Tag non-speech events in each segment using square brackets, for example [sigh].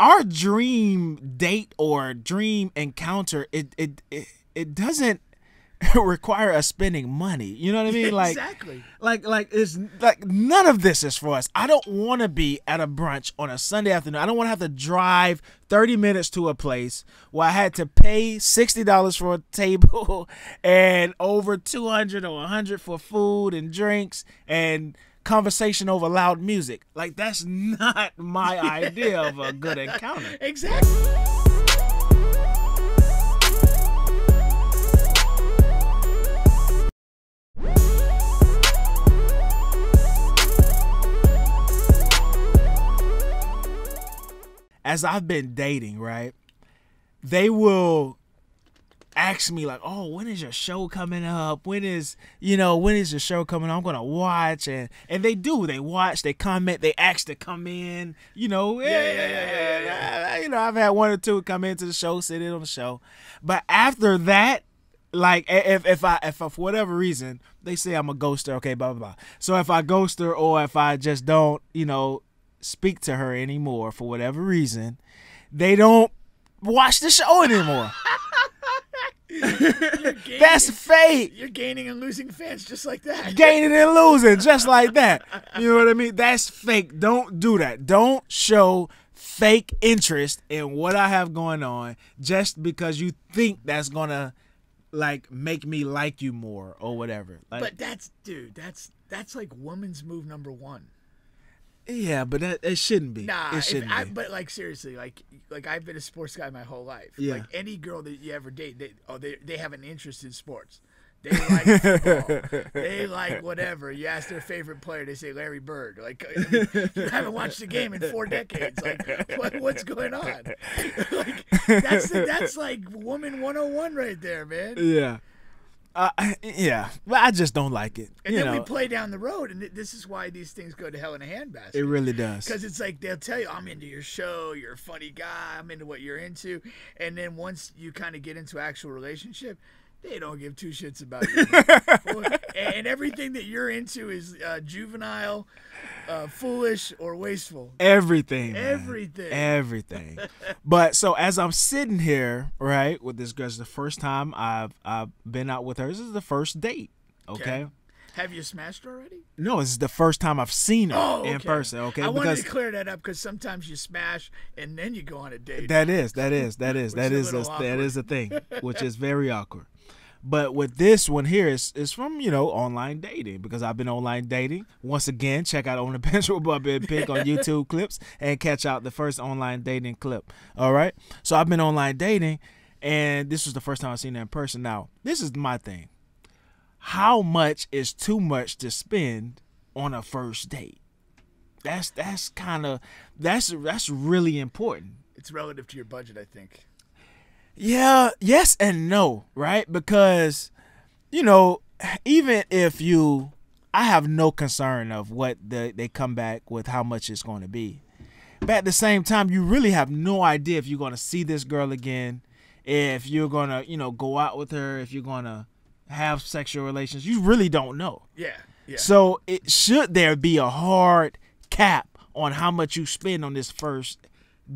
our dream date or dream encounter it it it, it doesn't [laughs] require us spending money. You know what I mean? Like exactly. like like it's like none of this is for us. I don't want to be at a brunch on a Sunday afternoon. I don't want to have to drive 30 minutes to a place where I had to pay $60 for a table [laughs] and over 200 or 100 for food and drinks and conversation over loud music. Like that's not my [laughs] idea of a good encounter. Exactly. as I've been dating, right? They will ask me like, "Oh, when is your show coming up? When is you know when is your show coming? I'm gonna watch." And and they do. They watch. They comment. They ask to come in. You know, yeah, yeah, yeah, yeah. You know, I've had one or two come into the show, sit in on the show, but after that. Like if if I if for whatever reason they say I'm a ghoster, okay, blah blah blah. So if I ghost her or if I just don't, you know, speak to her anymore for whatever reason, they don't watch the show anymore. [laughs] Gaining, That's fate. You're gaining and losing fans just like that. [laughs] Gaining and losing, just like that. You know what I mean? That's fake. Don't do that. Don't show fake interest in what I have going on just because you think that's gonna like make me like you more or whatever. Like, But that's dude, that's that's like woman's move number one. Yeah, but that it shouldn't be. Nah, it shouldn't I, be. but like seriously, like like I've been a sports guy my whole life. Yeah. Like any girl that you ever date, they oh they they have an interest in sports. They like football. [laughs] they like whatever. You ask their favorite player, they say Larry Bird. Like I mean, you haven't watched the game in four decades. Like what, what's going on? [laughs] like that's that's like woman 101 right there, man. yeah. Uh, [laughs] yeah, but I just don't like it. And you then know, we play down the road, and th- this is why these things go to hell in a handbasket. it really does. Because it's like they'll tell you, I'm into your show, you're a funny guy, I'm into what you're into. And then once you kind of get into actual relationship, they don't give two shits about you. and everything that you're into is uh, juvenile, uh, foolish, or wasteful. Everything. man. Everything. Everything. but so as I'm sitting here, right, with this girl, it's the first time I've I've been out with her. This is the first date. Okay. Have you smashed already? No, this is the first time I've seen her Oh, in person. Okay, I wanted to clear that up because sometimes you smash and then you go on a date. that is that is that is that is is a that is a thing, which is very awkward. But with this one here is is from you know online dating because I've been online dating. Once again, check out on the bench with Bubba and Pink on YouTube clips and catch out the first online dating clip. All right, so I've been online dating, and this was the first time I've seen her in person. Now this is my thing. How much is too much to spend on a first date? That's that's kind of that's that's really important. it's relative to your budget, I think. Yeah, yes and no, right? Because you know, even if you I have no concern of what the, they come back with how much it's going to be. But at the same time, you really have no idea if you're going to see this girl again, if you're going to, you know, go out with her, if you're going to have sexual relations. You really don't know. Yeah. Yeah. So, it should there be a hard cap on how much you spend on this first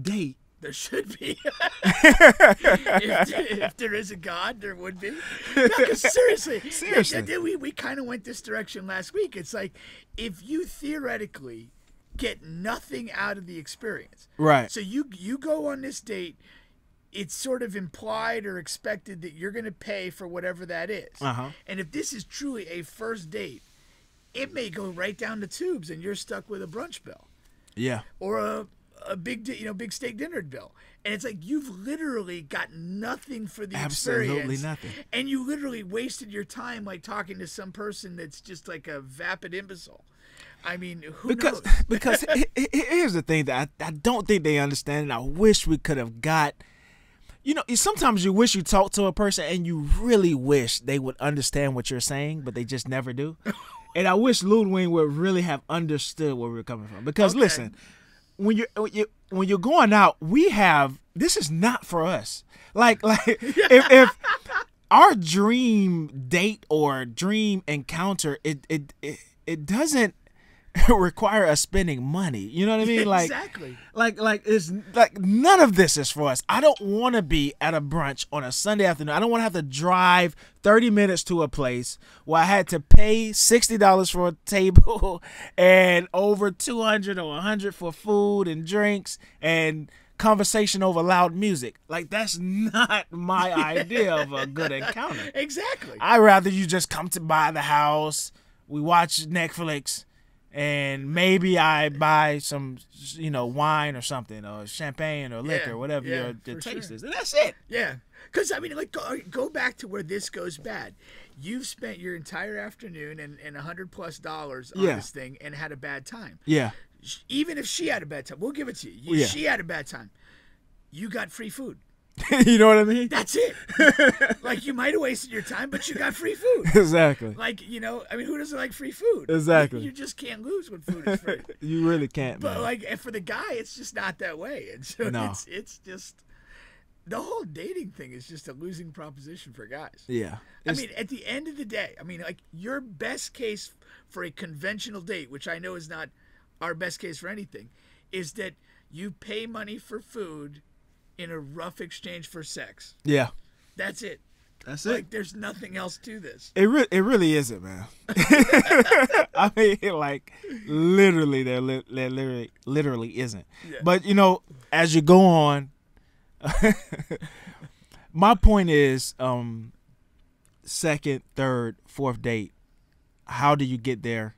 date? There should be. [laughs] if, if there is a God, there would be. No, seriously, [laughs] Seriously. yeah, we we kind of went this direction last week. It's like if you theoretically get nothing out of the experience, Right. so you you go on this date. It's sort of implied or expected that you're going to pay for whatever that is. Uh-huh. And if this is truly a first date, it may go right down the tubes, and you're stuck with a brunch bill Yeah. or a a big di- you know big steak dinner bill. And it's like you've literally got nothing for the Absolutely experience. nothing. and you literally wasted your time like talking to some person that's just like a vapid imbecile. I mean who because knows? [laughs] because he- he- here's the thing that I, I don't think they understand and I wish we could have got you know sometimes you wish you talk to a person and you really wish they would understand what you're saying but they just never do. [laughs] And I wish Ludwig would really have understood where we we're coming from. Because Okay. listen when you're when you when you're going out we have this is not for us. Like [laughs] like if, if our dream date or dream encounter it it it, it doesn't [laughs] require us spending money. You know what I mean? Like exactly. like like it's like none of this is for us. I don't want to be at a brunch on a Sunday afternoon. I don't want to have to drive 30 minutes to a place where I had to pay $60 for a table [laughs] and over 200 or 100 for food and drinks and conversation over loud music. Like that's not [laughs] my idea of a good encounter. Exactly. I'd rather you just come to by the house, we watch Netflix, and maybe I buy some, you know, wine or something, or champagne or liquor, Yeah, whatever yeah, your, your taste sure. is. And that's it. Yeah, because I mean, like, go, go back to where this goes bad. You've spent your entire afternoon and and a hundred plus dollars on Yeah. this thing and had a bad time. Yeah. Even if she had a bad time, we'll give it to you. you Yeah. She had a bad time. You got free food. [laughs] you know what I mean? That's it. [laughs] like you might have wasted your time, but you got free food. [laughs] exactly. Like you know, I mean, who doesn't like free food? Exactly. You, you just can't lose when food is free. you really can't, But man. like and for the guy, it's just not that way, and so No. it's it's just the whole dating thing is just a losing proposition for guys. yeah. I mean, at the end of the day, I mean, like your best case for a conventional date, which I know is not our best case for anything, is that you pay money for food in a rough exchange for sex. yeah. That's it. That's it. Like, there's nothing else to this. It re- it really isn't, man. [laughs] I mean, [laughs] like literally, there li- there literally literally isn't. Yeah. But you know, as you go on, [laughs] my point is, um, second, third, fourth date, how do you get there?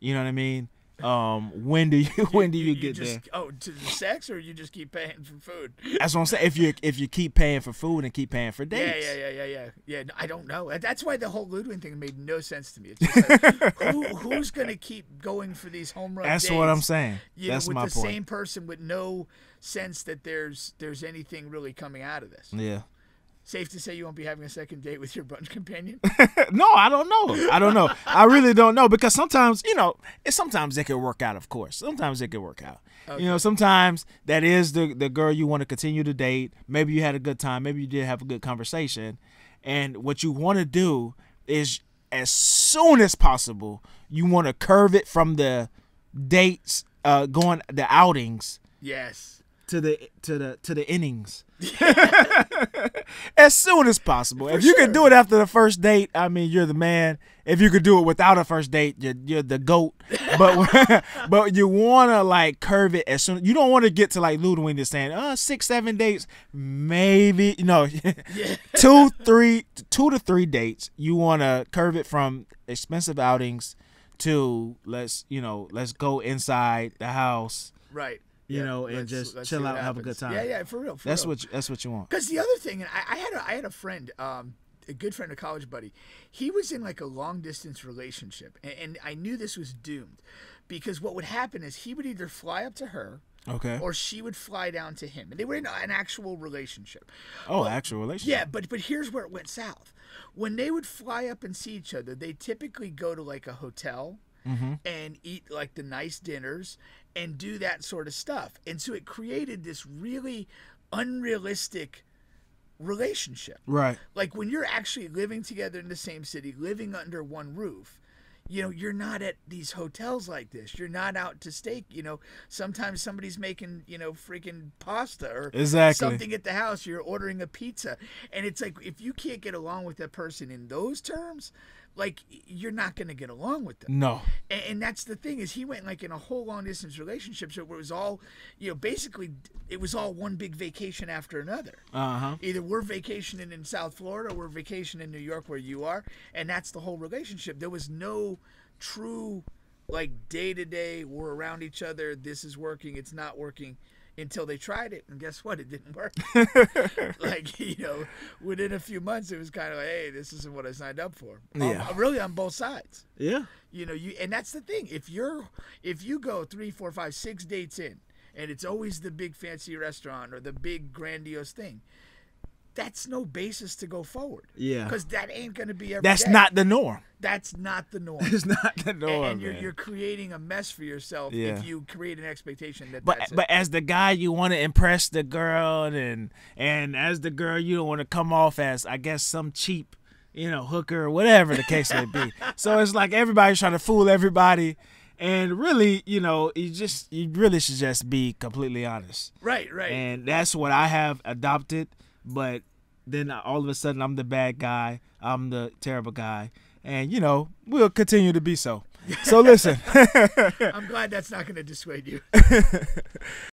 You know what I mean? Um, when do you [laughs] when do you, get just, there? Oh, to the sex, or you just keep paying for food? That's what I'm saying. If you if you keep paying for food and keep paying for Yeah, dates, yeah, yeah, yeah, yeah. Yeah, I don't know. That's why the whole Ludwig thing made no sense to me. It's just like, [laughs] who, who's going to keep going for these home run that's what I'm saying. you That's know, with my the point. same person with no sense that there's there's anything really coming out of this. Yeah. Safe to say you won't be having a second date with your brunch [laughs] companion. [laughs] no, I don't know. I don't know. I really don't know because sometimes, you know, it sometimes it can work out. Of course, sometimes it can work out. You know, sometimes that is the the girl you want to continue to date. Maybe you had a good time. Maybe you did have a good conversation, and what you want to do is as soon as possible, you want to curve it from the dates, uh, going the outings yes. To the to the to the innings [laughs] [laughs] as soon as possible. if you can do it after the first date, I mean, you're the man. If you could do it without a first date, you're, you're the goat. [laughs] But but you want to like curve it as soon. You don't want to get to like Ludwig just saying, "Uh, six, seven dates, maybe." You know, two, three, two to three dates. You want to curve it from expensive outings to let's you know let's go inside the house. Right. You Yeah, know, and just chill out, have a good time. Yeah, yeah, for real. For That's real. what you, that's what you want. Because the other thing, and I, I had a, I had a friend, um, a good friend, a college buddy. He was in like a long distance relationship, and, and I knew this was doomed, because what would happen is he would either fly up to her, Okay. or she would fly down to him, and they were in an actual relationship. Oh, actual relationship. Yeah, but but here's where it went south. When they would fly up and see each other, they typically go to like a hotel and eat like the nice dinners and do that sort of stuff. And so it created this really unrealistic relationship. Right. Like when you're actually living together in the same city, living under one roof, you know, you're not at these hotels like this. You're not out to steak. You know, sometimes somebody's making, you know, freaking pasta or Exactly. something at the house. You're ordering a pizza. And it's like, if you can't get along with that person in those terms, like, you're not going to get along with them. No. And, and that's the thing is he went like in a whole long distance relationship so it was all you know basically it was all one big vacation after another Uh huh. either we're vacationing in south florida or we're vacationing in new york where you are and that's the whole relationship there was no true like day to day we're around each other this is working it's not working until they tried it and guess what it didn't work [laughs] [laughs] like you know within a few months it was kind of like hey this isn't what i signed up for Yeah. Um, Yeah. really on both sides Yeah. you know you and that's the thing if you're if you go three four five six dates in and it's always the big fancy restaurant or the big grandiose thing that's no basis to go forward Yeah. because that ain't gonna be every That's day. not the norm. that's not the norm [laughs] It's not the and, norm. and you're, man. you're creating a mess for yourself Yeah. if you create an expectation that but that's it. but as the guy, you want to impress the girl, and and as the girl, you don't want to come off as I guess some cheap, you know, hooker or whatever the case may be. [laughs] so it's like everybody's trying to fool everybody, And really, you know, you just you really should just be completely honest. Right, right. And that's what I have adopted. But then all of a sudden, I'm the bad guy. I'm the terrible guy. And you know, we'll continue to be so. So listen. [laughs] I'm glad that's not going to dissuade you. [laughs]